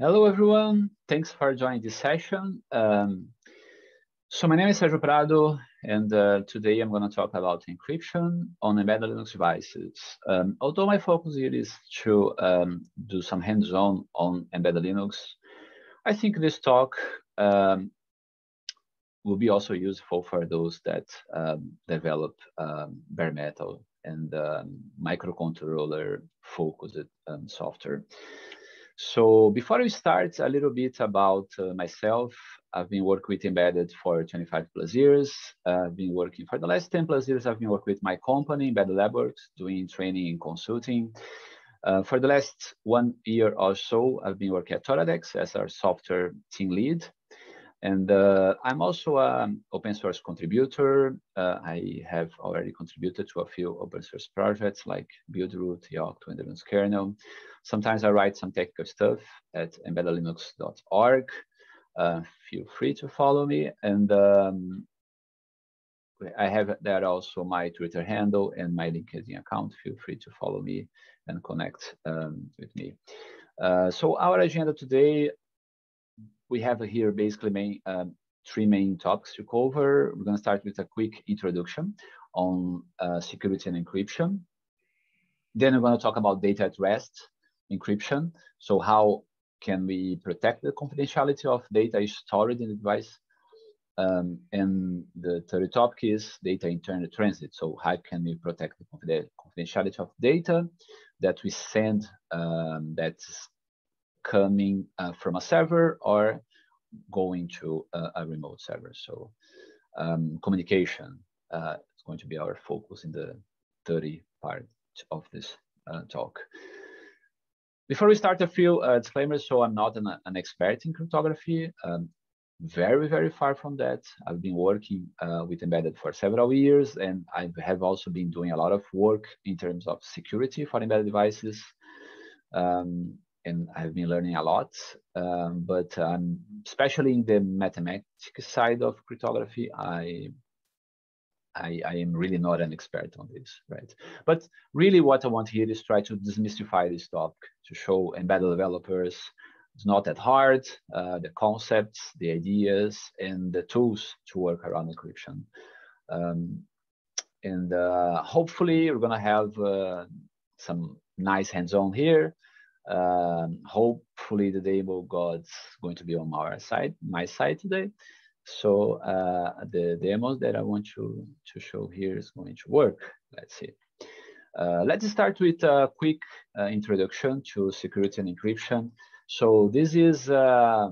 Hello, everyone. Thanks for joining this session. Um, so my name is Sergio Prado, and uh, today I'm going to talk about encryption on embedded Linux devices. Um, although my focus here is to um, do some hands-on on embedded Linux, I think this talk um, will be also useful for those that um, develop um, bare metal and um, microcontroller focused software. So before we start, a little bit about uh, myself. I've been working with embedded for 25 plus years. Uh, I've been working for the last 10 plus years. I've been working with my company, Embedded LabWorks, doing training and consulting. Uh, for the last one year or so, I've been working at Toradex as our software team lead. And uh, I'm also an open source contributor. Uh, I have already contributed to a few open source projects like Buildroot, Yocto, and the Linux kernel. Sometimes I write some technical stuff at embeddedlinux.org. Uh, feel free to follow me. And um, I have there also my Twitter handle and my LinkedIn account. Feel free to follow me and connect um, with me. Uh, so our agenda today, we have here basically main, um, three main topics to cover. We're going to start with a quick introduction on uh, security and encryption. Then we're going to talk about data at rest encryption. So how can we protect the confidentiality of data stored in the device? Um, and the third topic is data internal transit. So how can we protect the confidentiality of data that we send um, that's coming uh, from a server or going to a, a remote server. So um, communication uh, is going to be our focus in the 30 part of this uh, talk. Before we start, a few uh, disclaimers. So I'm not an, an expert in cryptography. Um, very, very far from that. I've been working uh, with embedded for several years, and I have also been doing a lot of work in terms of security for embedded devices. Um, and I've been learning a lot, um, but um, especially in the mathematics side of cryptography, I, I, I am really not an expert on this, right? But really what I want here is try to demystify this topic to show embedded developers it's not that hard, uh, the concepts, the ideas, and the tools to work around encryption. Um, and uh, hopefully we're gonna have uh, some nice hands-on here um, hopefully the demo God's going to be on our side, my side today. So uh, the demos that I want to, to show here is going to work. Let's see. Uh, let's start with a quick uh, introduction to security and encryption. So this is uh,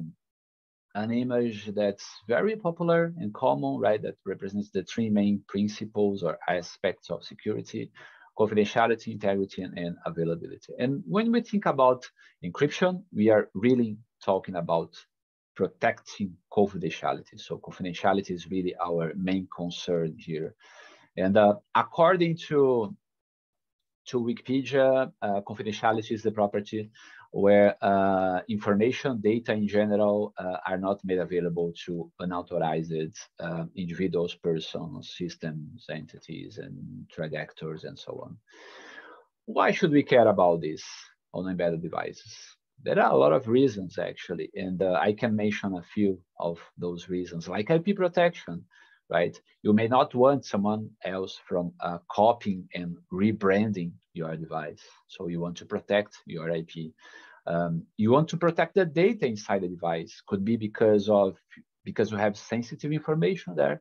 an image that's very popular and common, right? That represents the three main principles or aspects of security confidentiality, integrity, and, availability. And when we think about encryption, we are really talking about protecting confidentiality. So confidentiality is really our main concern here. And uh, according to, to Wikipedia, uh, confidentiality is the property where uh, information, data in general, uh, are not made available to unauthorized uh, individuals, persons, systems, entities, and threat actors, and so on. Why should we care about this on embedded devices? There are a lot of reasons, actually, and uh, I can mention a few of those reasons, like IP protection, right? You may not want someone else from uh, copying and rebranding your device. So you want to protect your IP. Um, you want to protect the data inside the device. Could be because of because you have sensitive information there.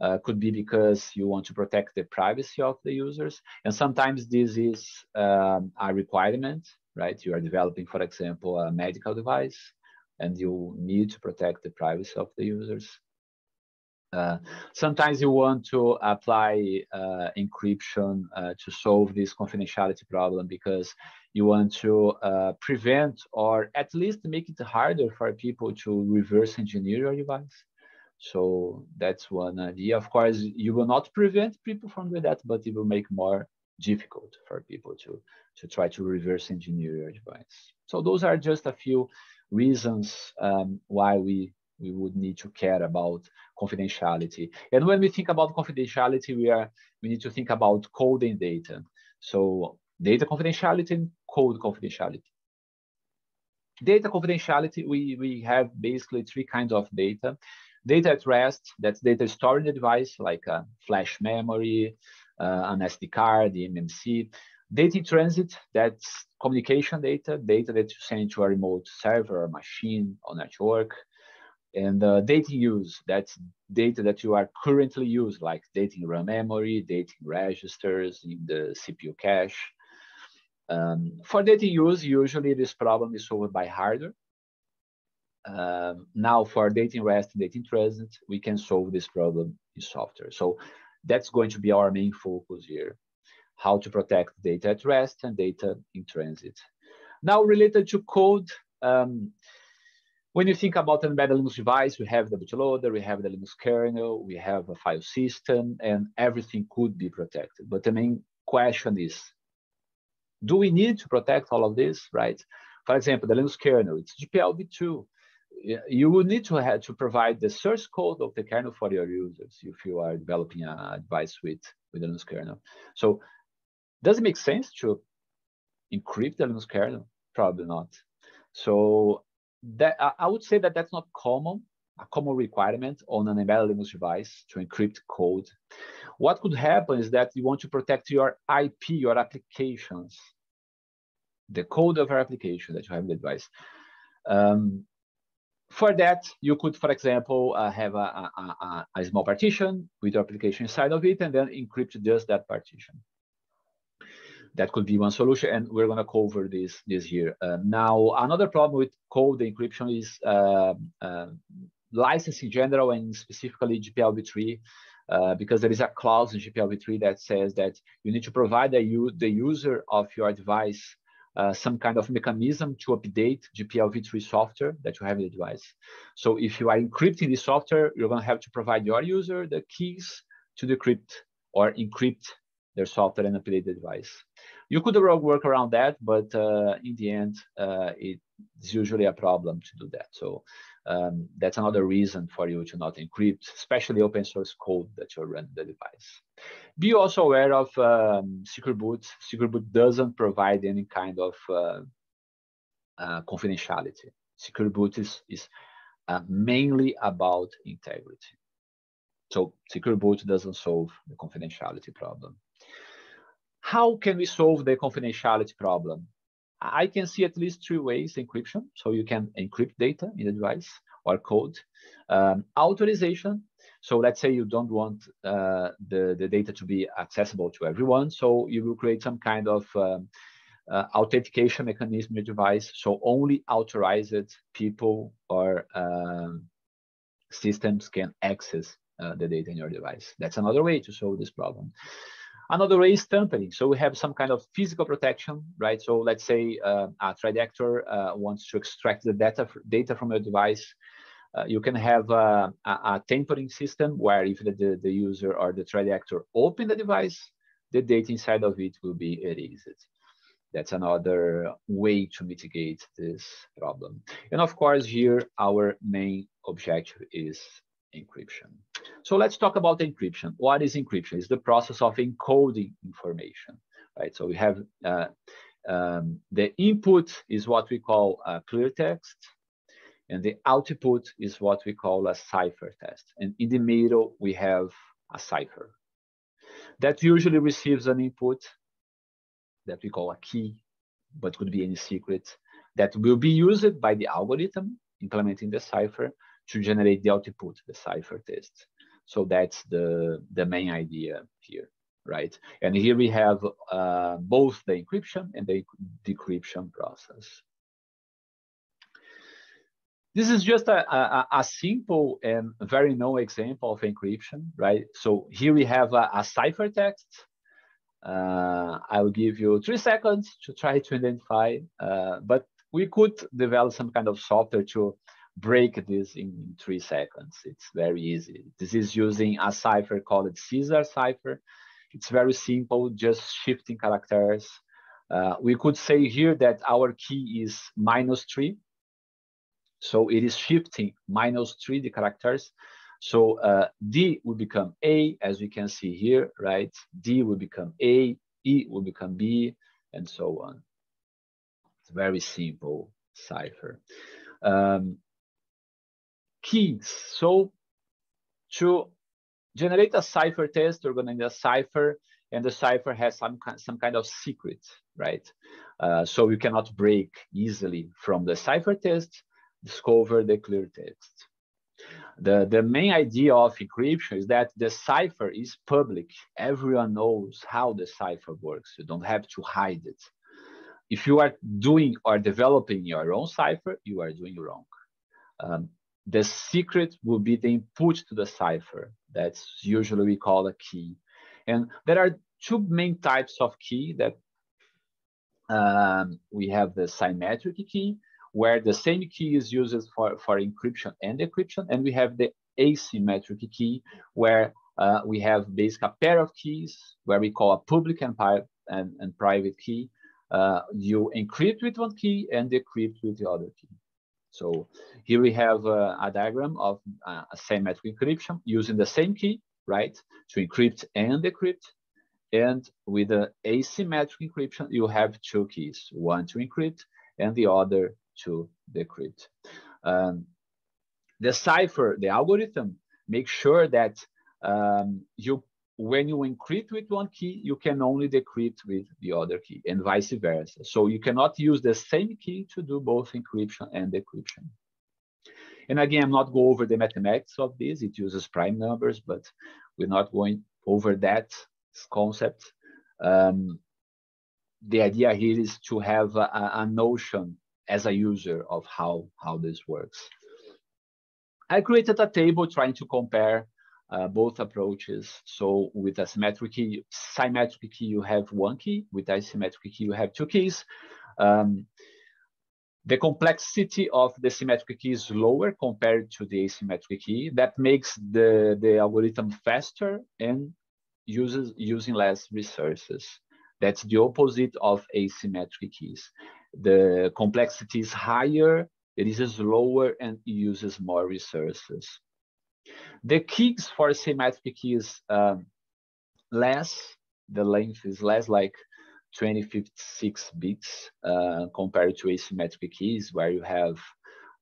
Uh, could be because you want to protect the privacy of the users. And sometimes this is um, a requirement, right? You are developing, for example, a medical device, and you need to protect the privacy of the users. Uh, sometimes you want to apply uh, encryption uh, to solve this confidentiality problem because you want to uh, prevent or at least make it harder for people to reverse engineer your device. So that's one idea. Of course, you will not prevent people from doing that, but it will make more difficult for people to, to try to reverse engineer your device. So those are just a few reasons um, why we we would need to care about confidentiality. And when we think about confidentiality, we are we need to think about code and data. So data confidentiality and code confidentiality. data confidentiality, we, we have basically three kinds of data. Data at rest, that's data stored in the device, like a flash memory, uh, an SD card, the MMC. Data in transit, that's communication data, data that you send to a remote server machine or network. And uh, data use, that's data that you are currently using, like data in RAM memory, data in registers, in the CPU cache. Um, for data use, usually this problem is solved by hardware. Um, now for data in rest in transit, we can solve this problem in software. So that's going to be our main focus here, how to protect data at rest and data in transit. Now related to code, um, when you think about an embedded Linux device, we have the bootloader, we have the Linux kernel, we have a file system, and everything could be protected. But the main question is, do we need to protect all of this, right? For example, the Linux kernel, it's GPL v2. You would need to have to provide the source code of the kernel for your users if you are developing a device with, with Linux kernel. So does it make sense to encrypt the Linux kernel? Probably not. So that I would say that that's not common, a common requirement on an embedded Linux device to encrypt code. What could happen is that you want to protect your IP, your applications, the code of your application that you have in the device. Um, for that, you could, for example, uh, have a, a, a, a small partition with your application inside of it and then encrypt just that partition that could be one solution, and we're going to cover this this here. Uh, now, another problem with code encryption is uh, uh, license in general, and specifically GPLv3, uh, because there is a clause in GPLv3 that says that you need to provide the, the user of your device uh, some kind of mechanism to update GPLv3 software that you have in the device. So if you are encrypting the software, you're going to have to provide your user the keys to decrypt or encrypt their software and update the device. You could work around that, but uh, in the end, uh, it's usually a problem to do that. So um, that's another reason for you to not encrypt, especially open source code that you run the device. Be also aware of um, Secure Boot. Secure Boot doesn't provide any kind of uh, uh confidentiality. Secure Boot is, is uh, mainly about integrity. So Secure Boot doesn't solve the confidentiality problem. How can we solve the confidentiality problem? I can see at least three ways encryption. So you can encrypt data in the device or code. Um, authorization. So let's say you don't want uh, the, the data to be accessible to everyone. So you will create some kind of um, uh, authentication mechanism in device. So only authorized people or um, systems can access uh, the data in your device. That's another way to solve this problem. Another way is tampering. So we have some kind of physical protection, right? So let's say uh, a threat actor uh, wants to extract the data, data from your device. Uh, you can have uh, a, a, tampering system where if the, the user or the threat actor open the device, the data inside of it will be erased. That's another way to mitigate this problem. And of course, here our main objective is encryption. So let's talk about encryption. What is encryption? It's the process of encoding information, right? So we have uh, um, the input is what we call a clear text, and the output is what we call a ciphertext. And in the middle, we have a cipher. That usually receives an input that we call a key, but could be any secret, that will be used by the algorithm implementing the cipher to generate the output, the cipher ciphertext. So that's the, the main idea here, right? And here we have uh, both the encryption and the decryption process. This is just a, a, a, simple and very known example of encryption, right? So here we have a, a ciphertext. Uh, I will give you three seconds to try to identify, uh, but we could develop some kind of software to break this in three seconds. It's very easy. This is using a cipher called Caesar cipher. It's very simple, just shifting characters. Uh, we could say here that our key is minus three. So it is shifting minus three, the characters. So uh, D will become A, as we can see here, right? D will become A, E will become B, and so on. It's very simple cipher. Um, keys. So to generate a cipher text, we're going to need a cipher, and the cipher has some some kind of secret, right? Uh, so you cannot break easily from the cipher text, discover the clear text. The, the main idea of encryption is that the cipher is public. Everyone knows how the cipher works. You don't have to hide it. If you are doing or developing your own cipher, you are doing wrong. Um, the secret will be the input to the cipher. That's usually we call a key. And there are two main types of key that um, we have the symmetric key, where the same key is used for, for encryption and decryption, and we have the asymmetric key, where uh, we have basically a pair of keys, where we call a public and, and, and private key. Uh, you encrypt with one key and decrypt with the other key. So here we have uh, a diagram of uh, symmetric encryption using the same key, right, to encrypt and decrypt. And with the asymmetric encryption, you have two keys, one to encrypt and the other to decrypt. Um, the cipher, the algorithm, makes sure that um, you, when you encrypt with one key, you can only decrypt with the other key and vice versa. So you cannot use the same key to do both encryption and decryption. And again, I'm not go over the mathematics of this. It uses prime numbers, but we're not going over that concept. Um, the idea here is to have a, a, notion as a user of how, how this works. I created a table trying to compare uh, both approaches. So with a symmetric key, symmetric key, you have one key. With asymmetric key, you have two keys. Um, the complexity of the symmetric key is lower compared to the asymmetric key. That makes the, the algorithm faster and uses using less resources. That's the opposite of asymmetric keys. The complexity is higher, it is slower, and uses more resources. The keys for symmetric keys um, less, the length is less, like 2056 bits uh, compared to asymmetric keys where you have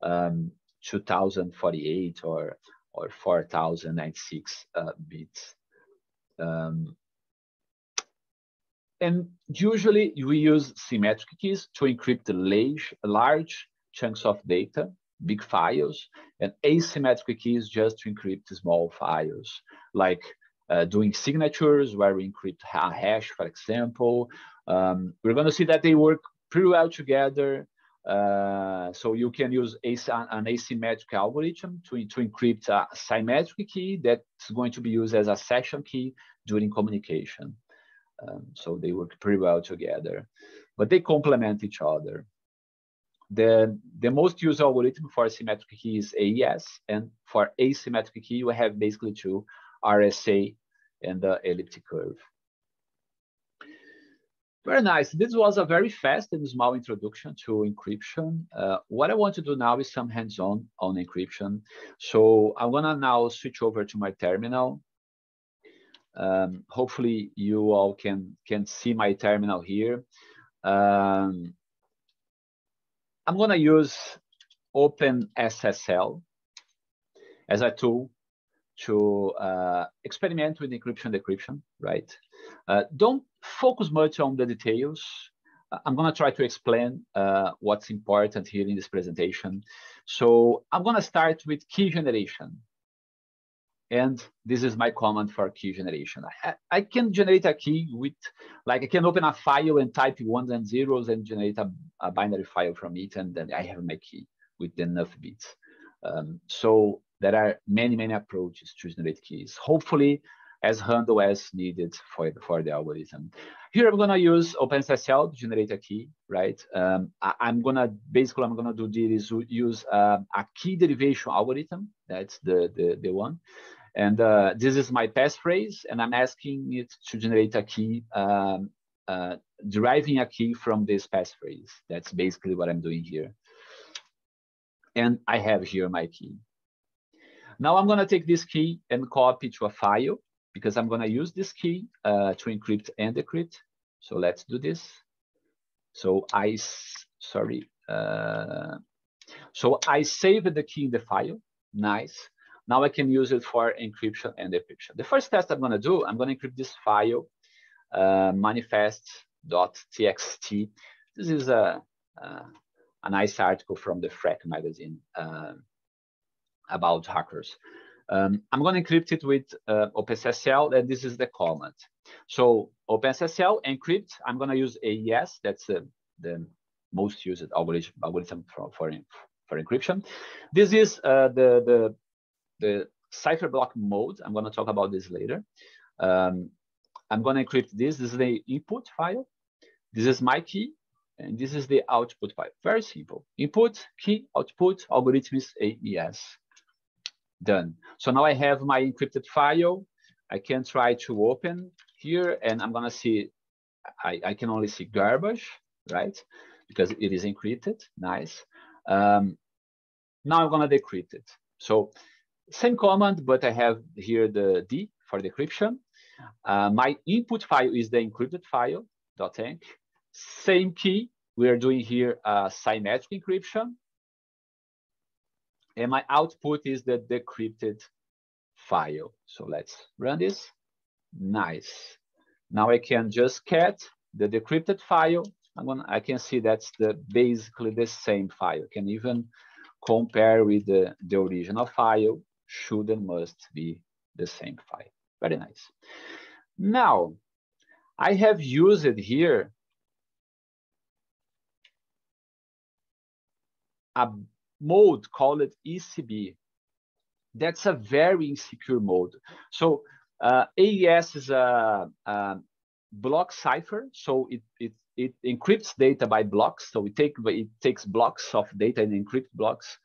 um, 2048 or or 4096 uh, bits. Um, and usually we use symmetric keys to encrypt large, large chunks of data, big files, and asymmetric keys just to encrypt small files, like uh, doing signatures where we encrypt a hash, for example. Um, we're going to see that they work pretty well together. Uh, so you can use an asymmetric algorithm to, to encrypt a symmetric key that's going to be used as a session key during communication. Um, so they work pretty well together, but they complement each other. The, the most used algorithm for symmetric key is AES, and for asymmetric key, we have basically two, RSA and the elliptic curve. Very nice. This was a very fast and small introduction to encryption. Uh, what I want to do now is some hands-on on encryption. So I'm gonna now switch over to my terminal. Um, hopefully you all can, can see my terminal here. Um, I'm gonna use OpenSSL as a tool to uh, experiment with encryption decryption, right? Uh, don't focus much on the details. Uh, I'm going to try to explain uh, what's important here in this presentation. So I'm going to start with key generation. And this is my command for key generation. I, I, can generate a key with, like I can open a file and type ones and zeros and generate a, a binary file from it. And then I have my key with enough bits. Um, so there are many, many approaches to generate keys. Hopefully, as handled as needed for, for the algorithm. Here I'm gonna use OpenSSL to generate a key, right? Um, I, am gonna, basically I'm gonna do this is use uh, a key derivation algorithm. That's the, the, the one. And uh, this is my passphrase, and I'm asking it to generate a key, um, uh, deriving a key from this passphrase. That's basically what I'm doing here. And I have here my key. Now I'm gonna take this key and copy to a file because I'm going to use this key uh, to encrypt and decrypt. So let's do this. So I, sorry, Uh, so I saved the key in the file. Nice. Now I can use it for encryption and decryption. The first test I'm going to do, I'm going to encrypt this file, uh, manifest.txt. This is a, a, a, nice article from the Phrack magazine uh, about hackers. Um, I'm going to encrypt it with uh, OpenSSL, and this is the command. So OpenSSL encrypt, I'm going to use AES, that's uh, the most used algorithm, algorithm for, for, for encryption. This is uh, the, the, the cipher block mode. I'm going to talk about this later. Um, I'm going to encrypt this. This is the input file. This is my key, and this is the output file. Very simple. Input, key, output, algorithm is AES. Done. So now I have my encrypted file. I can try to open here, and I'm going to see, I, I can only see garbage, right? Because it is encrypted. Nice. Um, now I'm going to decrypt it. So same command, but I have here the D for decryption. Uh, my input file is the encrypted file, .enc. Same key, we are doing here a symmetric encryption. And my output is the decrypted file. So let's run this. Nice. Now I can just cat the decrypted file. I'm gonna, I can see that's the basically the same file. Can even compare with the, the original file should and must be the same file. Very nice. Now, I have used here a mode called ECB. That's a very insecure mode. So uh, AES is a, a, block cipher. So it, it, it encrypts data by blocks. So it, take, it takes blocks of data and encrypt blocks.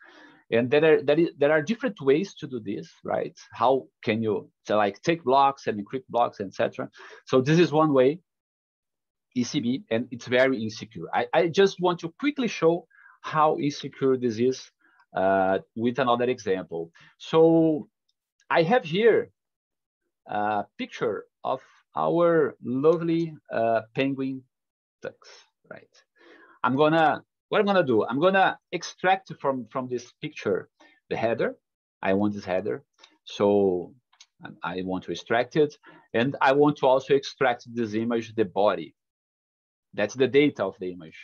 And there are, there, is, there are different ways to do this, right? How can you so like take blocks and encrypt blocks, etc. So this is one way, ECB, and it's very insecure. I, I just want to quickly show how insecure this is uh, with another example. So I have here a picture of our lovely uh, penguin Tux, right? I'm gonna what I'm gonna do, I'm gonna extract from, from this picture the header. I want this header. So I want to extract it. And I want to also extract this image, the body. That's the data of the image.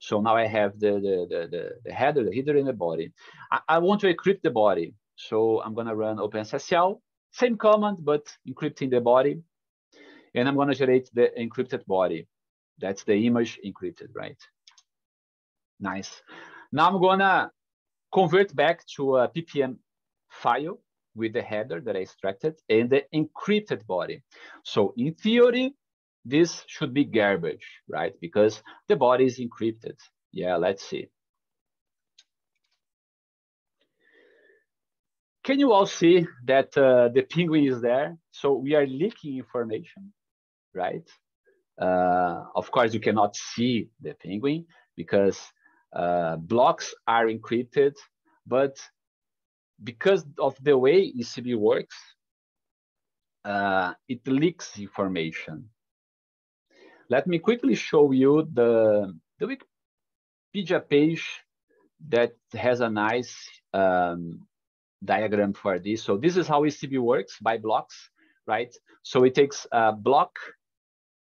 So now I have the, the, the, the, the header, the header in the body. I, I want to encrypt the body. So I'm gonna run OpenSSL, same command, but encrypting the body. And I'm gonna generate the encrypted body. That's the image encrypted, right? Nice. Now I'm gonna convert back to a PPM file with the header that I extracted and the encrypted body. So in theory, this should be garbage, right? Because the body is encrypted. Yeah, let's see. Can you all see that uh, the penguin is there? So we are leaking information, right? Uh, of course, you cannot see the penguin because uh, blocks are encrypted, but because of the way ECB works, uh, it leaks information. Let me quickly show you the, the Wikipedia page that has a nice um, diagram for this. So this is how ECB works by blocks, right? So it takes a block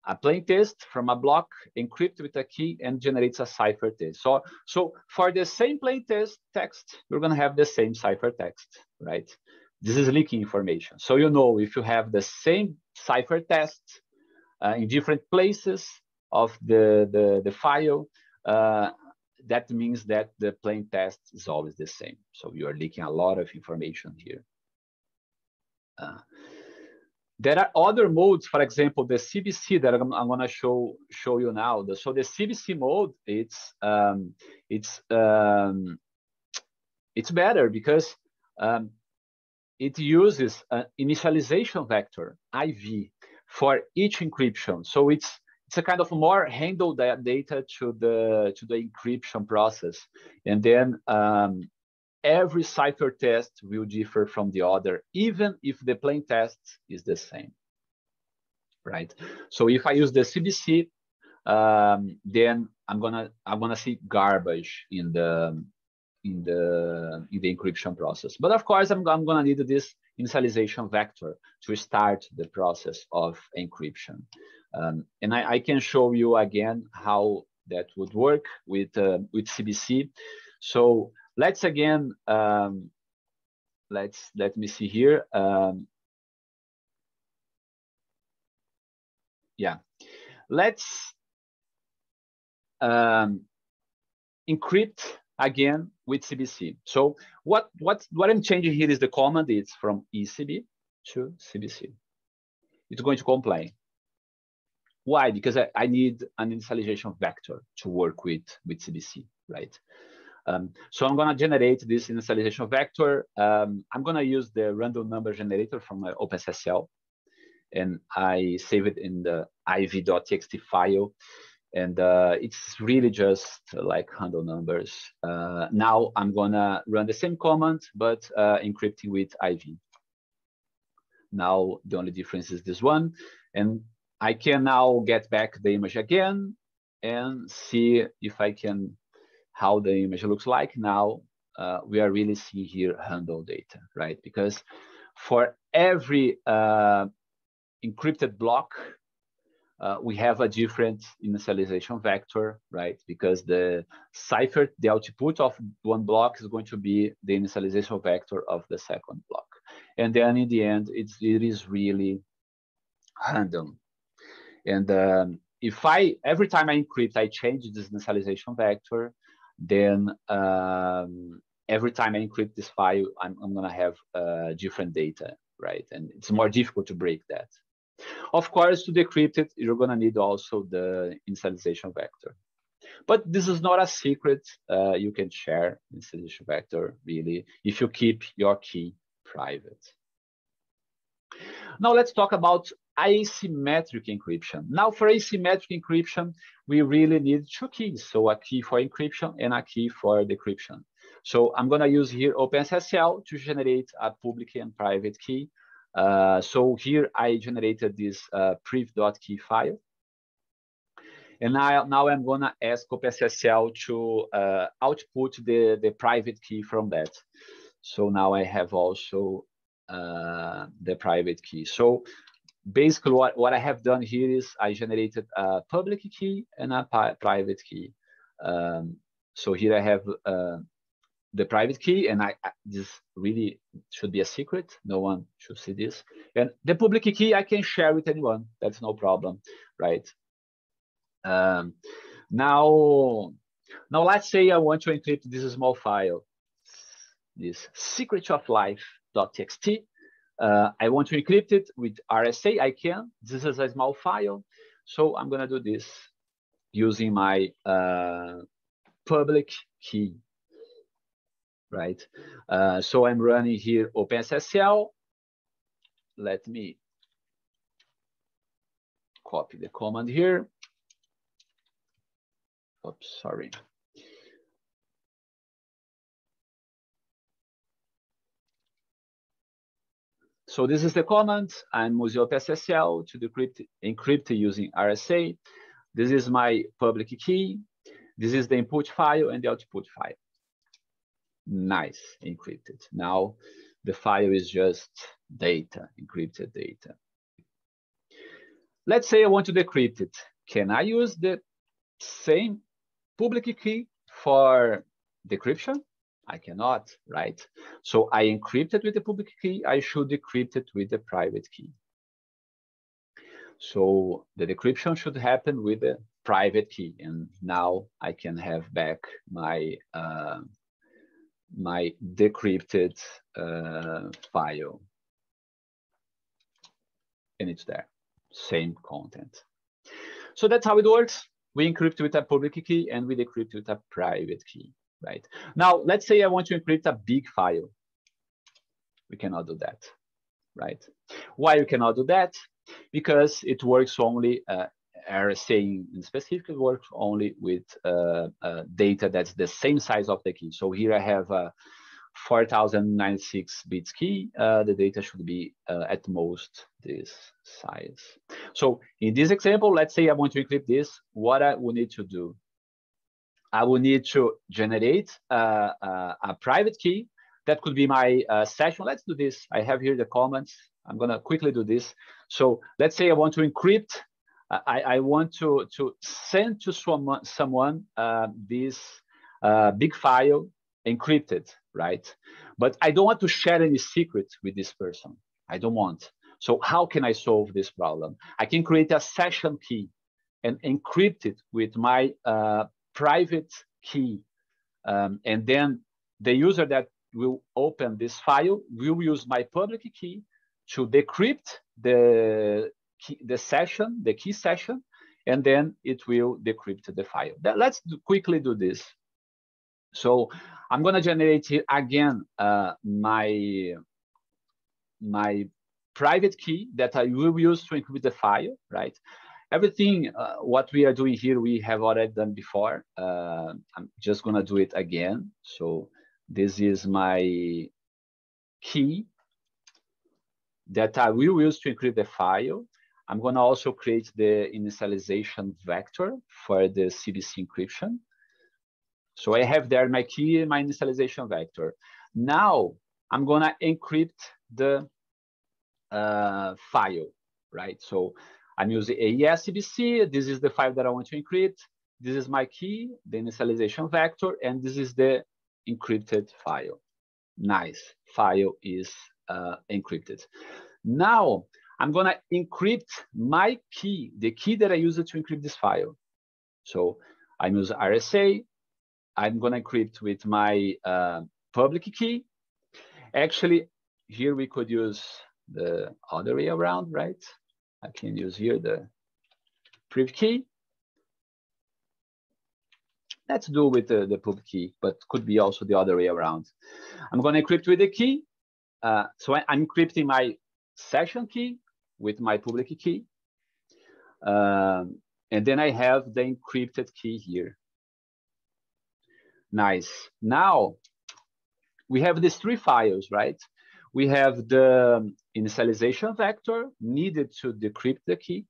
a plain text from a block, encrypt with a key, and generates a cipher text. So, so for the same plain text, text, you're going to have the same cipher text, right? This is leaking information. So you know if you have the same cipher text uh, in different places of the, the, the file, uh, that means that the plain text is always the same. So you are leaking a lot of information here. Uh, there are other modes, for example, the CBC that I'm, I'm going to show show you now. The, so the CBC mode, it's um, it's um, it's better because um, it uses an initialization vector IV for each encryption. So it's it's a kind of more handle data to the to the encryption process, and then um, every cipher text will differ from the other, even if the plain text is the same, right? So if I use the CBC, um, then I'm gonna I'm gonna see garbage in the in the in the encryption process. But of course, I'm, I'm gonna need this initialization vector to start the process of encryption. Um, and I, I, can show you again how that would work with uh, with CBC. So let's again um, let's let me see here. Um, yeah, let's um, encrypt again with CBC. So what, what, what I'm changing here is the command it's from ECB to CBC. It's going to comply. Why? Because I, I need an initialization vector to work with, with CBC, right? Um, so I'm gonna generate this initialization vector. Um, I'm gonna use the random number generator from my OpenSSL and I save it in the iv.txt file and uh, it's really just like handle numbers. Uh, now I'm gonna run the same command, but uh, encrypting with IV. Now the only difference is this one, and I can now get back the image again and see if I can, how the image looks like. Now uh, we are really seeing here handle data, right? Because for every uh, encrypted block, uh, we have a different initialization vector, right? Because the cipher, the output of one block is going to be the initialization vector of the second block. And then in the end, it's, it is really random. And um, if I, every time I encrypt, I change this initialization vector, then um, every time I encrypt this file, I'm, I'm gonna have uh, different data, right? And it's more difficult to break that. Of course, to decrypt it, you're gonna need also the initialization vector. But this is not a secret. Uh, you can share initialization vector really if you keep your key private. Now let's talk about asymmetric encryption. Now for asymmetric encryption, we really need two keys. So a key for encryption and a key for decryption. So I'm gonna use here OpenSSL to generate a public and private key uh, so here I generated this uh, priv.key file. And now, now I'm gonna ask OpenSSL to uh, output the, the private key from that. So now I have also uh, the private key. So basically what, what I have done here is I generated a public key and a private key. Um, so here I have uh, the private key, and I, I, this really should be a secret. No one should see this. And the public key I can share with anyone. That's no problem, right? Um, now, now let's say I want to encrypt this small file, this secret of life.txt. Uh, I want to encrypt it with RSA. I can. This is a small file, so I'm gonna do this using my uh, public key right? Uh, so I'm running here OpenSSL. Let me copy the command here. Oops, sorry. So this is the command. I'm using OpenSSL to decrypt, encrypt using RSA. This is my public key. This is the input file and the output file. Nice, encrypted. Now the file is just data, encrypted data. Let's say I want to decrypt it. Can I use the same public key for decryption? I cannot, right? So I encrypt it with the public key. I should decrypt it with the private key. So the decryption should happen with the private key. And now I can have back my uh, my decrypted uh, file. And it's there, same content. So that's how it works. We encrypt with a public key and we decrypt with a private key, right? Now, let's say I want to encrypt a big file. We cannot do that, right? Why we cannot do that? Because it works only uh, RSA in specific works only with uh, uh, data that's the same size of the key. So here I have uh, 4096 bits key, uh, the data should be uh, at most this size. So in this example, let's say I want to encrypt this, what I will need to do? I will need to generate uh, uh a private key. That could be my uh, session. Let's do this. I have here the comments. I'm gonna quickly do this. So let's say I want to encrypt. Uh, I, I want to, to send to someone, someone this big file encrypted right? But I don't want to share any secret with this person. I don't want. So how can I solve this problem? I can create a session key and encrypt it with my uh, private key. Um, and then the user that will open this file will use my public key to decrypt the key, the session, the key session, and then it will decrypt the file. Let's do, quickly do this. So I'm gonna generate again uh, my my private key that I will use to encrypt the file, right? Everything uh, what we are doing here, we have already done before. Uh, I'm just gonna do it again. So this is my key that I will use to encrypt the file. I'm gonna also create the initialization vector for the CBC encryption. So I have there my key and my initialization vector. Now I'm gonna encrypt the uh, file, right? So I'm using AES-CBC. This is the file that I want to encrypt. This is my key, the initialization vector, and this is the encrypted file. Nice, file is uh, encrypted. Now I'm gonna encrypt my key, the key that I use to encrypt this file. So I'm using RSA, I'm gonna encrypt with my uh, public key. Actually, here we could use the other way around, right? I can use here the priv key. Let's do with the, the public key, but could be also the other way around. I'm gonna encrypt with the key. Uh, so I, am encrypting my session key with my public key. Um, and then I have the encrypted key here. Nice. Now we have these three files, right? We have the initialization vector needed to decrypt the key.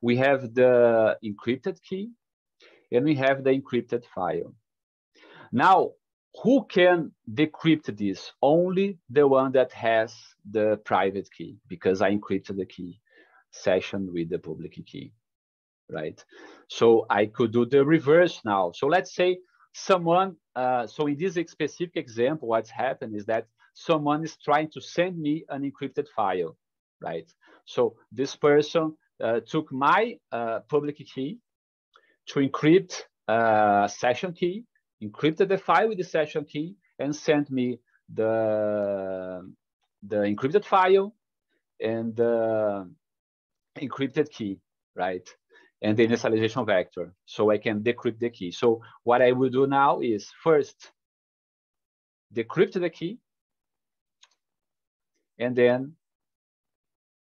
We have the encrypted key, and we have the encrypted file. Now, who can decrypt this? Only the one that has the private key, because I encrypted the key session with the public key, right? So I could do the reverse now. So let's say someone, uh, so in this specific example, what's happened is that someone is trying to send me an encrypted file, right? So this person uh, took my uh, public key to encrypt uh, session key, encrypted the file with the session key, and sent me the, the encrypted file and the encrypted key, right? and the initialization vector. So I can decrypt the key. So what I will do now is first decrypt the key, and then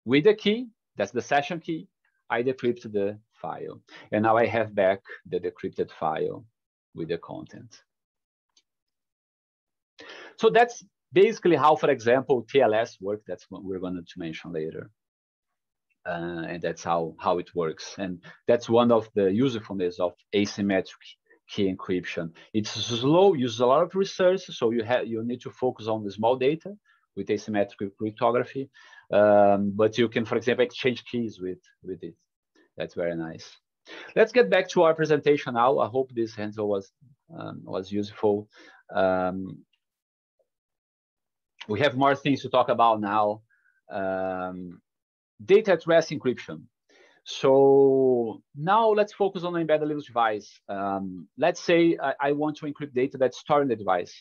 with the key, that's the session key, I decrypt the file. And now I have back the decrypted file with the content. So that's basically how, for example, TLS work. That's what we're going to mention later uh, and that's how how it works. And that's one of the usefulness of asymmetric key encryption. It's slow, uses a lot of research, so you have you need to focus on the small data with asymmetric cryptography. Um, but you can, for example, exchange keys with with it. That's very nice. Let's get back to our presentation now. I hope this hands was um, was useful. Um, we have more things to talk about now. Um, data at rest encryption. So now let's focus on the embedded Linux device. Um, let's say I, I, want to encrypt data that's stored in the device.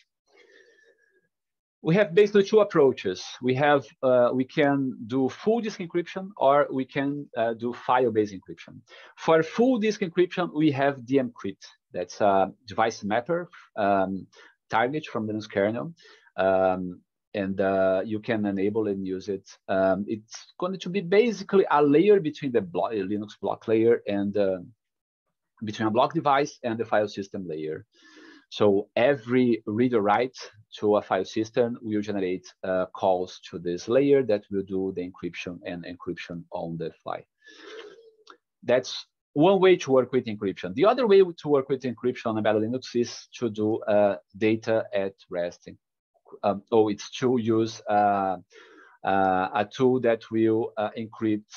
We have basically two approaches. We have uh, we can do full disk encryption or we can uh, do file-based encryption. For full disk encryption, we have dmcrypt. That's a device mapper um, target from the Linux kernel. Um, and uh, you can enable and use it. Um, it's going to be basically a layer between the block, Linux block layer and uh, between a block device and the file system layer. So every read or write to a file system will generate uh, calls to this layer that will do the encryption and encryption on the fly. That's one way to work with encryption. The other way to work with encryption on embedded Linux is to do uh, data at rest. Um, oh, it's to use uh, uh, a tool that will uh, encrypt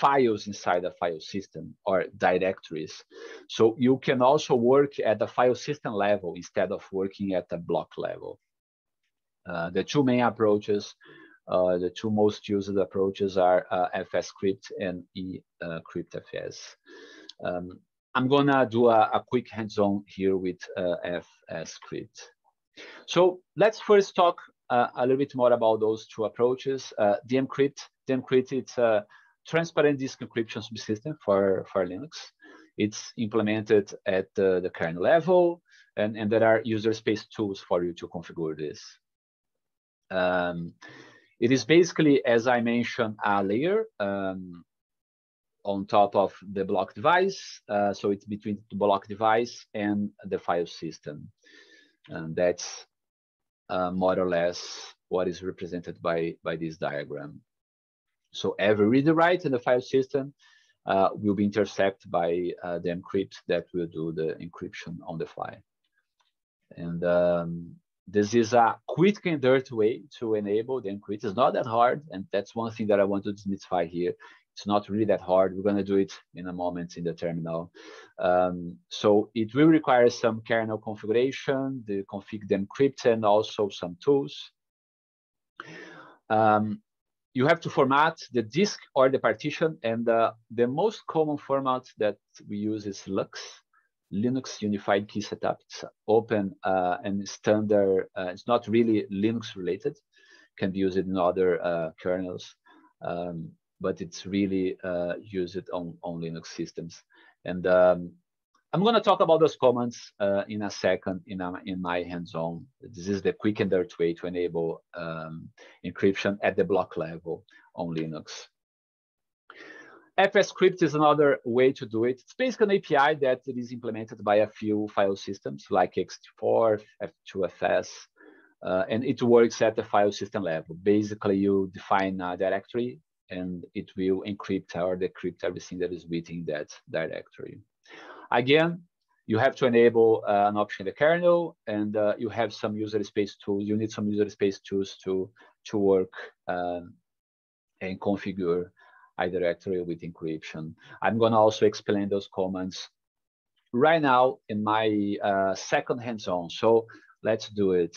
files inside a file system or directories. So you can also work at the file system level instead of working at the block level. Uh, the two main approaches, uh, the two most used approaches are uh, FSCrypt and eCryptFS. Um, I'm gonna do a, a quick hands-on here with uh, FSCrypt. So let's first talk uh, a little bit more about those two approaches. Uh, DMCrypt, DMCrypt, it's a transparent disk encryption subsystem for, for Linux. It's implemented at the, the kernel level, and, and there are user space tools for you to configure this. Um, it is basically, as I mentioned, earlier, um, on top of the block device. Uh, so it's between the block device and the file system. And that's uh, more or less what is represented by, by this diagram. So every read and write in the file system uh, will be intercepted by uh, DMCrypt that will do the encryption on the fly. And um, this is a quick and dirty way to enable DMCrypt. It's not that hard, and that's one thing that I want to demystify here. It's not really that hard. We're going to do it in a moment in the terminal. Um, so it will require some kernel configuration, the config the encrypt, and also some tools. Um, you have to format the disk or the partition. And uh, the most common format that we use is LUKS, Linux Unified Key Setup. It's open uh, and standard. Uh, it's not really Linux related. Can be used in other uh, kernels, um, but it's really uh, used on, on Linux systems. And um, I'm going to talk about those commands uh, in a second in, a, in my hands-on. This is the quick and dirty way to enable um, encryption at the block level on Linux. FSCrypt is another way to do it. It's basically an API that is implemented by a few file systems like ext4, F2FS, uh, and it works at the file system level. Basically, you define a directory and it will encrypt or decrypt everything that is within that directory. Again, you have to enable uh, an option in the kernel and uh, you have some user space tools. You need some user space tools to, to work um, and configure a directory with encryption. I'm gonna also explain those commands right now in my uh, second hands-on. So let's do it.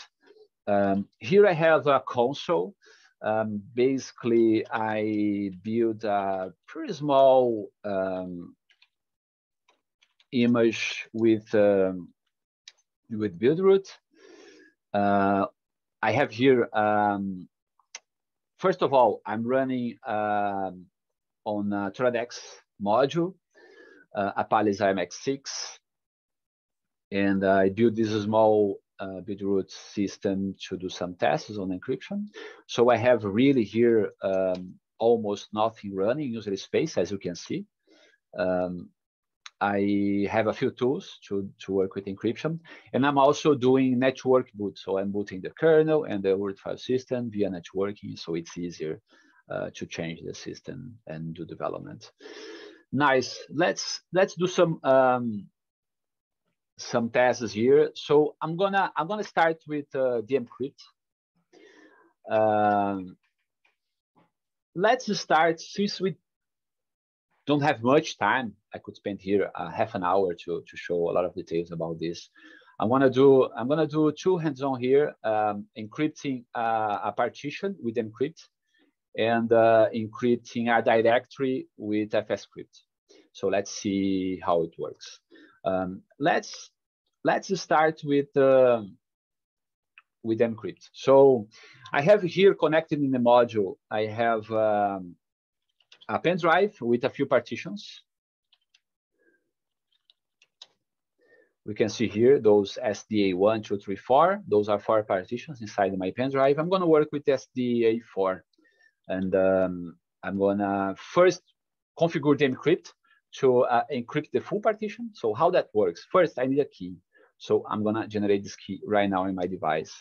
Um, here I have a console. Um, basically, I build a pretty small um, image with um, with Buildroot. Uh, I have here, um, first of all, I'm running um, on a Toradex module, uh, Apalis IMX6, and I built this small uh, Buildroot system to do some tests on encryption. So I have really here um, almost nothing running user space, as you can see. Um, I have a few tools to, to work with encryption. And I'm also doing network boot. So I'm booting the kernel and the word file system via networking. So it's easier uh, to change the system and do development. Nice. Let's let's do some um, some tests here. So I'm gonna I'm gonna start with uh, DMCrypt. Um, let's start since we don't have much time. I could spend here uh, half an hour to, to show a lot of details about this. I'm gonna do I'm gonna do two hands-on here, um, encrypting uh, a partition with encrypt and uh, encrypting a directory with FSCrypt. So let's see how it works. Um, let's let's start with uh, with encrypt. So I have here connected in the module. I have um, a pen drive with a few partitions. We can see here those SDA one, two, three, four. Those are four partitions inside my pen drive. I'm gonna work with SDA four. And um, I'm gonna first configure DMCrypt to uh, encrypt the full partition. So how that works? First, I need a key. So I'm gonna generate this key right now in my device.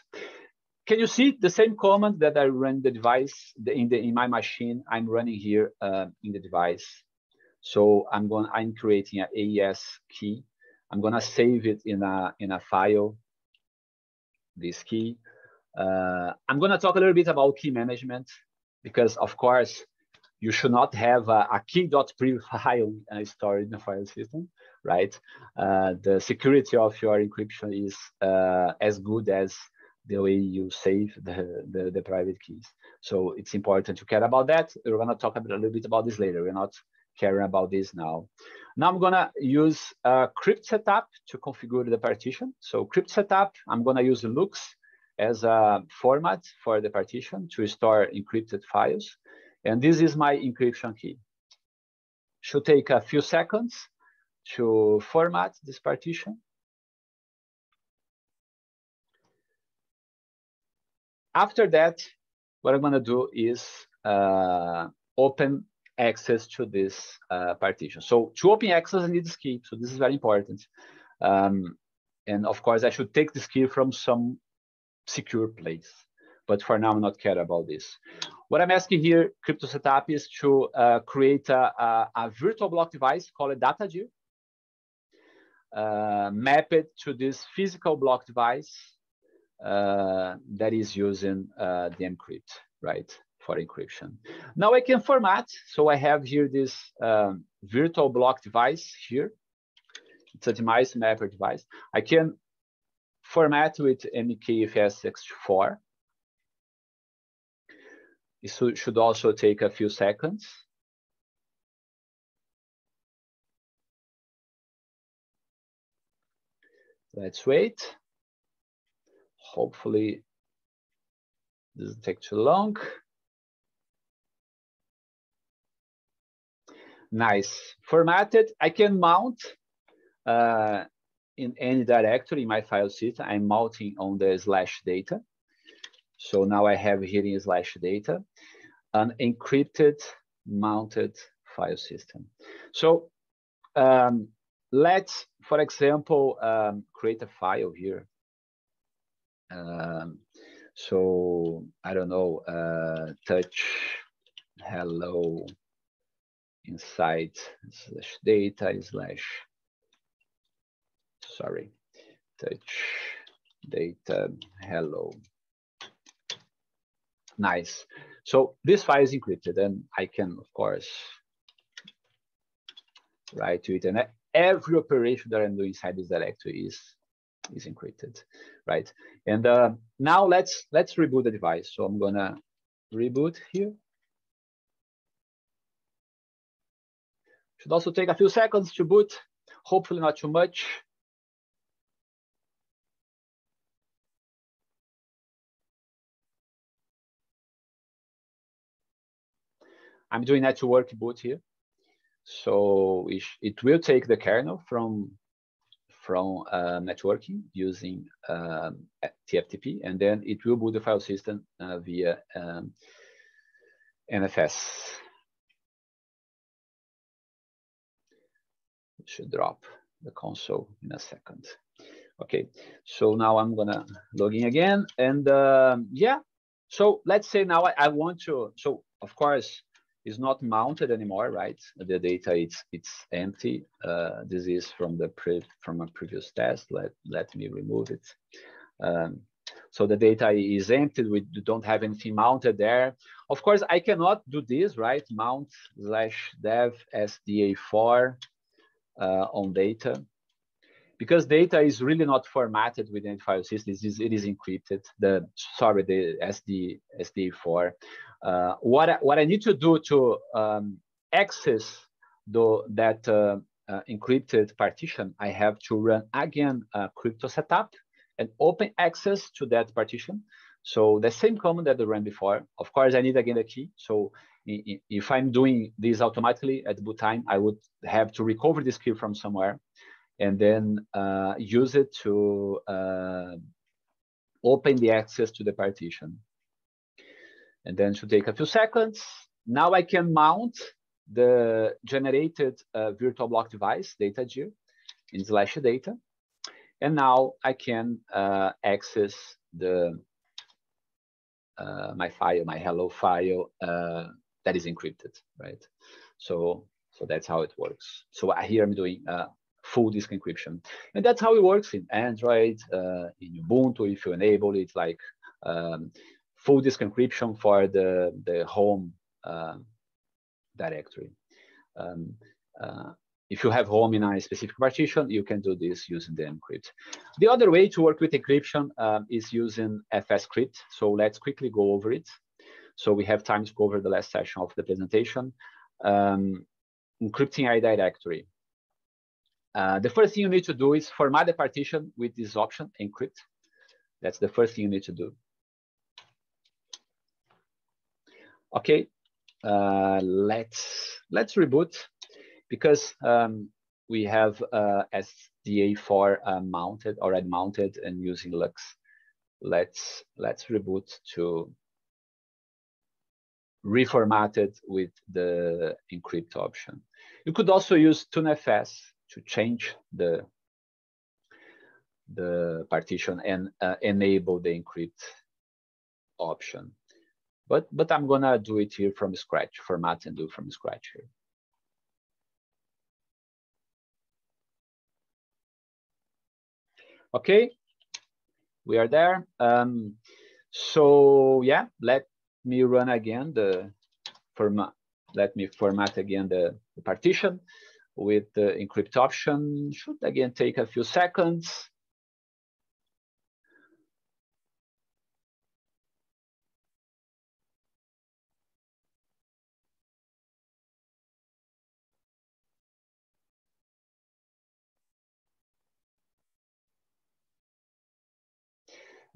Can you see the same command that I run the device in the in my machine? I'm running here uh, in the device. So I'm going. I'm creating an AES key. I'm gonna save it in a in a file. This key. Uh, I'm gonna talk a little bit about key management because, of course, you should not have a, a key.prev file uh, stored in the file system, right? Uh, the security of your encryption is uh, as good as the way you save the, the, the, private keys. So it's important to care about that. We're gonna talk a, bit, a little bit about this later. We're not caring about this now. Now I'm gonna use uh, crypt setup to configure the partition. So crypt setup, I'm gonna use LUKS as a format for the partition to store encrypted files. And this is my encryption key. Should take a few seconds to format this partition. After that, what I'm gonna do is uh, open access to this uh, partition. So to open access, I need this key. So this is very important. Um, and of course, I should take this key from some secure place. But for now, I'm not care about this. What I'm asking here, Crypto Setup, is to uh, create a, a, a, virtual block device called a uh, map it to this physical block device uh, that is using uh, DMCrypt, right, for encryption. Now I can format. So I have here this um, virtual block device here. It's a device mapper device. I can format with MKFS64. It should also take a few seconds. Let's wait hopefully doesn't take too long. Nice. Formatted, I can mount uh, in any directory in my file system. I'm mounting on the slash data. So now I have here in slash data an encrypted mounted file system. So um, let's, for example, um, create a file here. Um, so I don't know, uh, touch hello inside slash data slash, sorry, touch data hello. Nice. So this file is encrypted and I can, of course, write to it. And every operation that I'm doing inside this directory is is encrypted, right? And uh, now let's let's reboot the device. So I'm gonna reboot here. Should also take a few seconds to boot, hopefully not too much. I'm doing network boot here. So it, it will take the kernel from from uh, networking using um, TFTP, and then it will boot the file system uh, via um, NFS. It should drop the console in a second. Okay, so now I'm gonna log in again, and um, yeah, so let's say now I, I want to, so of course, is not mounted anymore, right? The data it's it's empty. Uh, this is from the pre from a previous test. Let let me remove it. Um, so the data is empty. We don't have anything mounted there. Of course, I cannot do this, right? Mount slash dev SDA4 uh, on data because data is really not formatted within file systems. It is, it is encrypted. The sorry, the SD SD4. Uh, what I, what I need to do to um, access the that uh, uh, encrypted partition, I have to run again a crypto setup and open access to that partition. So the same command that I ran before. Of course, I need again a key. So if I'm doing this automatically at boot time, I would have to recover this key from somewhere and then uh, use it to uh, open the access to the partition and then to take a few seconds. Now I can mount the generated uh, virtual block device, data DataGir, in slash data. And now I can uh, access the uh, my file, my hello file uh, that is encrypted, right? So so that's how it works. So here I'm doing full disk encryption, and that's how it works in Android, uh, in Ubuntu. If you enable it, like um, full disk encryption for the the home uh, directory. Um, uh, if you have home in a specific partition, you can do this using DMCrypt. The other way to work with encryption um, is using fscrypt. So let's quickly go over it. So we have time to cover the last session of the presentation. Um, encrypting a directory. Uh, the first thing you need to do is format the partition with this option, encrypt. That's the first thing you need to do. Okay, uh, let's let's reboot because um, we have uh, SDA4 uh, mounted, already mounted and using LUKS. Let's, let's reboot to reformat it with the encrypt option. You could also use TuneFS to change the, the partition and uh, enable the encrypt option. But, but I'm gonna do it here from scratch, format and do from scratch here. Okay, we are there. Um, so yeah, let me run again the format. Let me format again the, the partition with the encrypt option. Should again take a few seconds.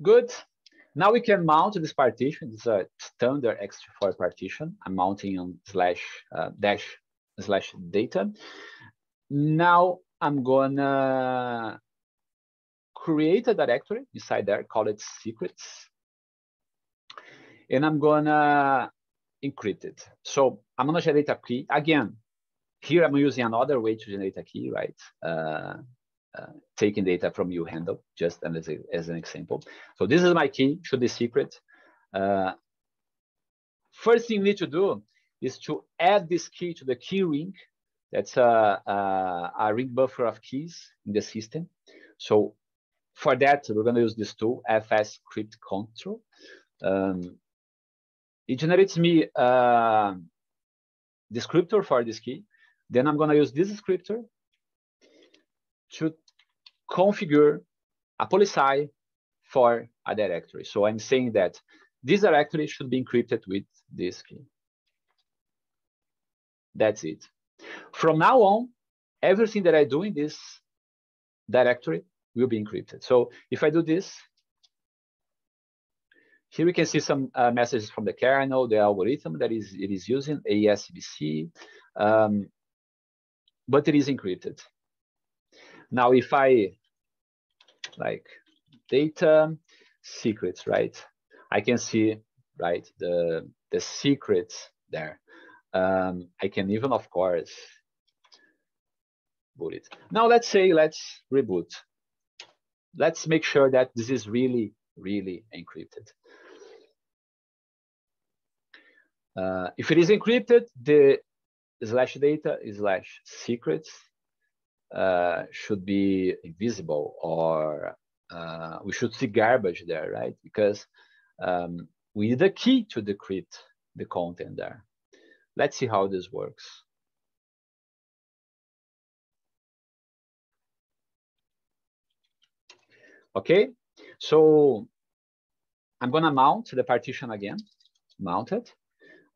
Good. Now we can mount this partition. It's a standard ext4 partition. I'm mounting on slash uh, dash slash data. Now I'm gonna create a directory inside there, call it secrets. And I'm gonna encrypt it. So I'm gonna generate a key. Again, here I'm using another way to generate a key, right? Uh, uh, taking data from urandom, just as, a, as an example. So this is my key, should be secret. Uh, first thing you need to do is to add this key to the key ring. That's a, a, a ring buffer of keys in the system. So for that, we're going to use this tool, FS Crypt Control. Um, it generates me a descriptor for this key. Then I'm going to use this descriptor to configure a policy for a directory. So I'm saying that this directory should be encrypted with this key. That's it. From now on, everything that I do in this directory will be encrypted. So if I do this, here we can see some uh, messages from the kernel, the algorithm that is it is using AES-CBC, um, but it is encrypted. Now, if I like data secrets, right? I can see, right, the, the secrets there. Um, I can even, of course, boot it. Now, let's say, let's reboot. Let's make sure that this is really, really encrypted. Uh, if it is encrypted, the slash data is slash secrets uh, should be invisible or uh, we should see garbage there, right? Because um, we need a key to decrypt the content there. Let's see how this works. Okay, so I'm gonna mount the partition again, mount it.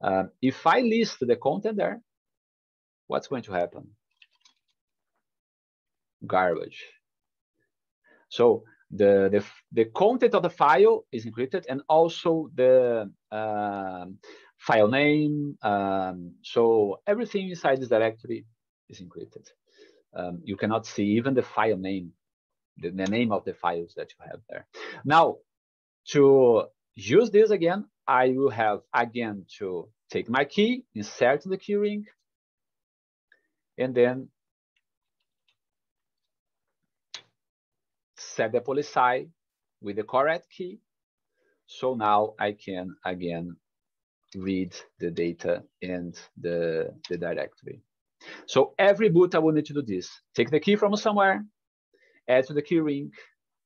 Uh, if I list the content there, what's going to happen? Garbage. So the, the, the content of the file is encrypted and also the um, file name. Um, so everything inside this directory is encrypted. Um, you cannot see even the file name, the, the name of the files that you have there. Now, to use this again, I will have again to take my key, insert the key ring, and then set the policy with the correct key. So now I can again read the data and the, the directory. So every boot I will need to do this. Take the key from somewhere, add to the key ring,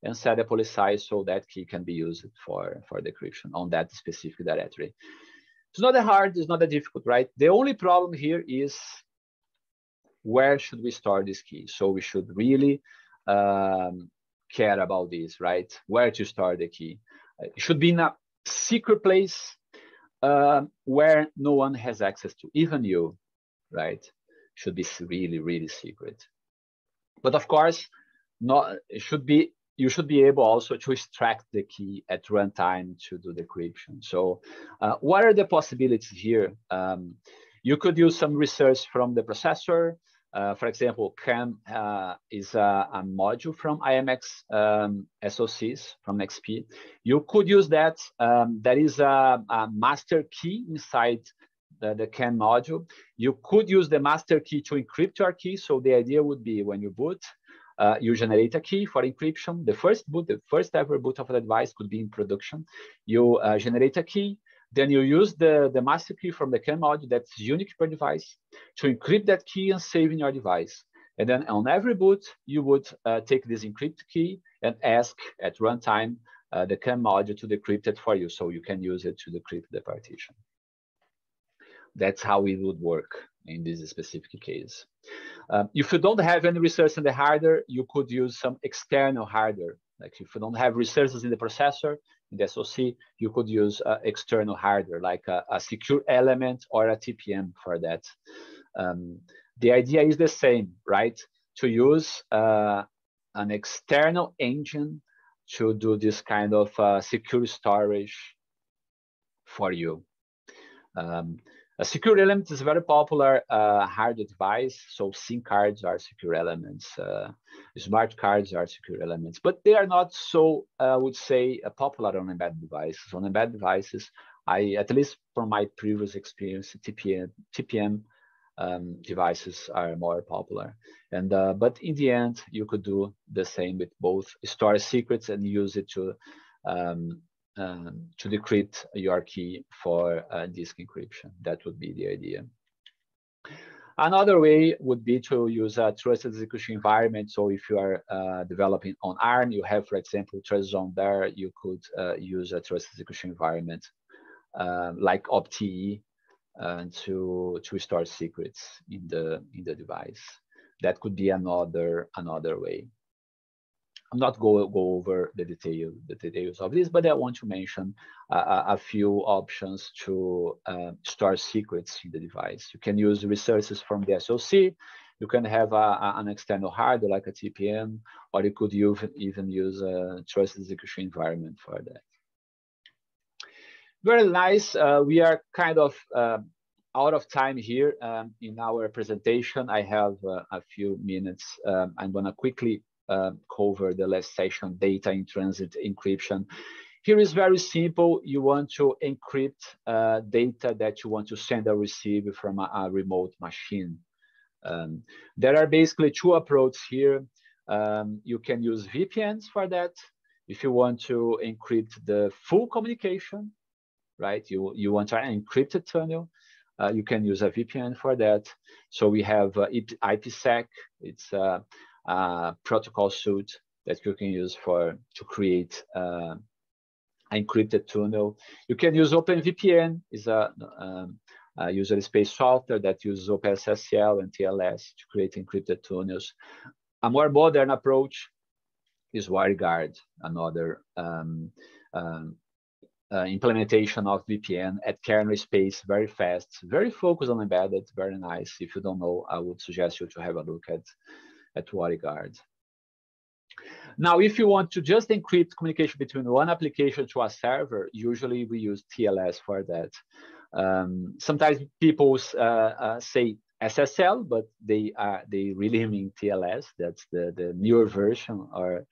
and set a policy so that key can be used for, for decryption on that specific directory. It's not that hard, it's not that difficult, right? The only problem here is where should we store this key? So we should really um, care about this, right? Where to store the key. It should be in a secret place uh, where no one has access to, even you, right? Should be really, really secret. But of course, not it should be you should be able also to extract the key at runtime to do the decryption. So uh, what are the possibilities here? Um, you could use some research from the processor. Uh, for example, CAAM uh, is a, a, module from IMX um, SOCs from NXP. You could use that. Um, there is a, a, master key inside the, the CAAM module. You could use the master key to encrypt your key. So the idea would be when you boot, uh, you generate a key for encryption. The first boot, the first ever boot of the device could be in production. You uh, generate a key, then you use the, the master key from the CAAM module that's unique per device to encrypt that key and save in your device. And then on every boot, you would uh, take this encrypted key and ask at runtime uh, the CAAM module to decrypt it for you so you can use it to decrypt the partition. That's how it would work in this specific case. Um, if you don't have any resources in the hardware, you could use some external hardware. Like if you don't have resources in the processor, the SoC, you could use uh, external hardware, like a, a, secure element or a TPM for that. Um, the idea is the same, right? To use uh, an external engine to do this kind of uh, secure storage for you. Um, a secure element is a very popular uh, hardware device. So SIM cards are secure elements. Uh, smart cards are secure elements, but they are not so, uh, I would say, uh, popular on embedded devices. On embedded devices, I, at least from my previous experience, TPM, TPM um, devices are more popular. And uh, but in the end, you could do the same with both store secrets and use it to um, um, to decrypt your key for uh, disk encryption. That would be the idea. Another way would be to use a trusted execution environment. So if you are uh, developing on ARM, you have, for example, TrustZone there, you could uh, use a trusted execution environment um, like OP-TEE uh, to, to store secrets in the, in the device. That could be another, another way. I'm not go go over the detail the details of this, but I want to mention a few options to uh, store secrets in the device. You can use resources from the SoC. You can have a, a, an external hardware like a TPM, or you could use, even use a trusted execution environment for that. Very nice. Uh, we are kind of uh, out of time here um, in our presentation. I have uh, a few minutes. Um, I'm gonna quickly uh, cover the last session, data in transit encryption. Here is very simple. You want to encrypt uh, data that you want to send or receive from a, a remote machine. Um, there are basically two approaches here. Um, you can use VPNs for that. If you want to encrypt the full communication, right? You, you want an encrypted tunnel, uh, you can use a VPN for that. So we have uh, IPsec. It's uh, protocol suite that you can use for to create uh, encrypted tunnel. You can use OpenVPN, is a, um, a user space software that uses OpenSSL and TLS to create encrypted tunnels. A more modern approach is WireGuard, another um, um, uh, implementation of VPN at kernel space, very fast, very focused on embedded, very nice. If you don't know, I would suggest you to have a look at at WireGuard. Now, if you want to just encrypt communication between one application to a server, usually we use TLS for that. Um, sometimes people uh, uh, say SSL, but they are they really mean TLS. That's the the newer version or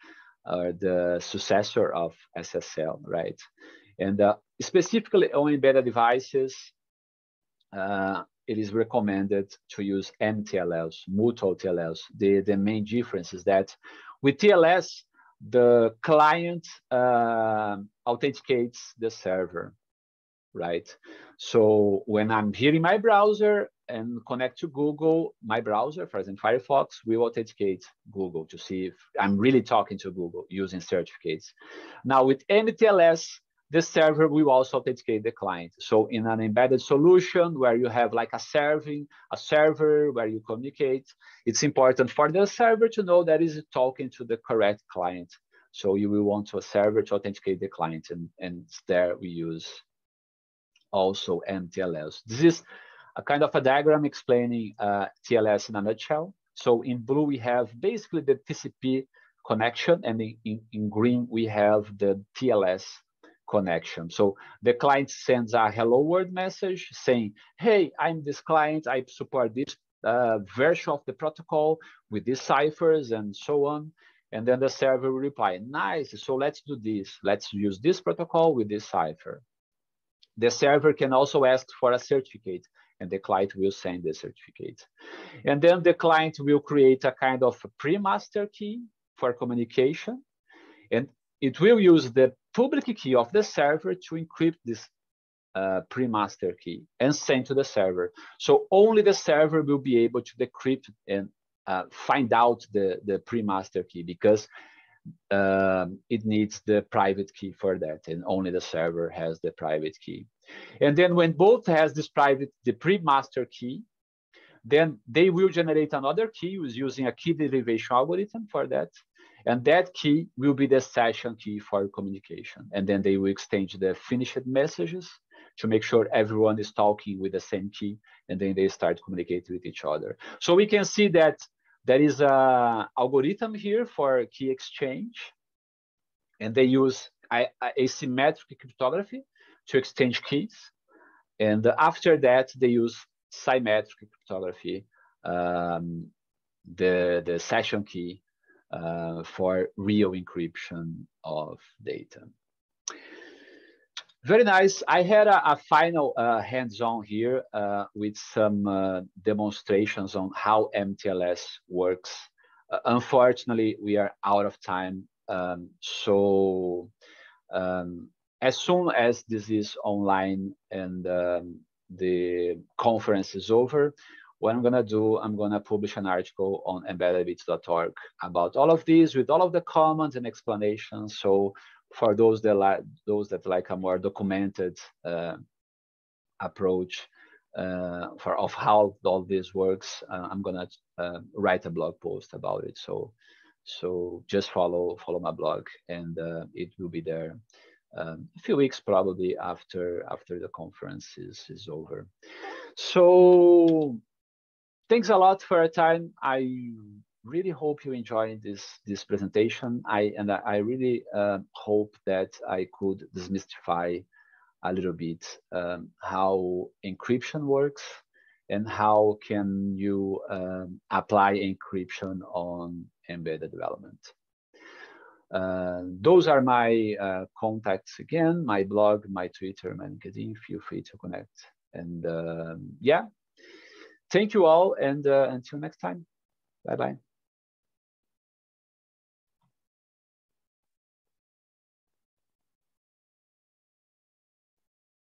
or the successor of SSL, right? And uh, specifically on embedded devices, uh, it is recommended to use MTLS, mutual TLS. The, the main difference is that with TLS, the client uh, authenticates the server, right? So when I'm here in my browser and connect to Google, my browser, for example, Firefox, will authenticate Google to see if I'm really talking to Google using certificates. Now with MTLS, the server will also authenticate the client. So in an embedded solution where you have like a serving, a server where you communicate, it's important for the server to know that is talking to the correct client. So you will want a server to authenticate the client and, and there we use also MTLS. This is a kind of a diagram explaining uh, TLS in a nutshell. So in blue, we have basically the TCP connection and in, in, in green, we have the TLS connection. So the client sends a hello world message saying, hey, I'm this client, I support this uh, version of the protocol with these ciphers and so on. And then the server will reply, nice, so let's do this. Let's use this protocol with this cipher. The server can also ask for a certificate and the client will send the certificate. And then the client will create a kind of a pre-master key for communication. And it will use the public key of the server to encrypt this uh, pre-master key and send to the server. So only the server will be able to decrypt and uh, find out the, the pre-master key because um, it needs the private key for that and only the server has the private key. And then when both has this private, the pre-master key, then they will generate another key using a key derivation algorithm for that. And that key will be the session key for communication. And then they will exchange the finished messages to make sure everyone is talking with the same key. And then they start communicating with each other. So we can see that there is a algorithm here for key exchange. And they use asymmetric cryptography to exchange keys. And after that, they use symmetric cryptography, um, the, the session key uh, for real encryption of data. Very nice. I had a, a final uh, hands-on here uh, with some uh, demonstrations on how MTLS works. Uh, unfortunately, we are out of time. Um, so um, as soon as this is online and um, the conference is over, what I'm gonna do, I'm gonna publish an article on embeddedbits.org about all of these with all of the comments and explanations. So for those that like those that like a more documented uh, approach uh, for of how all this works, uh, I'm gonna uh, write a blog post about it. So so just follow follow my blog and uh, it will be there um, a few weeks probably after after the conference is is over. So thanks a lot for your time. I really hope you enjoyed this this presentation. I and I really uh, hope that I could demystify a little bit um, how encryption works and how can you um, apply encryption on embedded development. Uh, those are my uh, contacts again, my blog, my Twitter, my LinkedIn. Feel free to connect. And uh, yeah, thank you all. And uh, until next time, bye bye.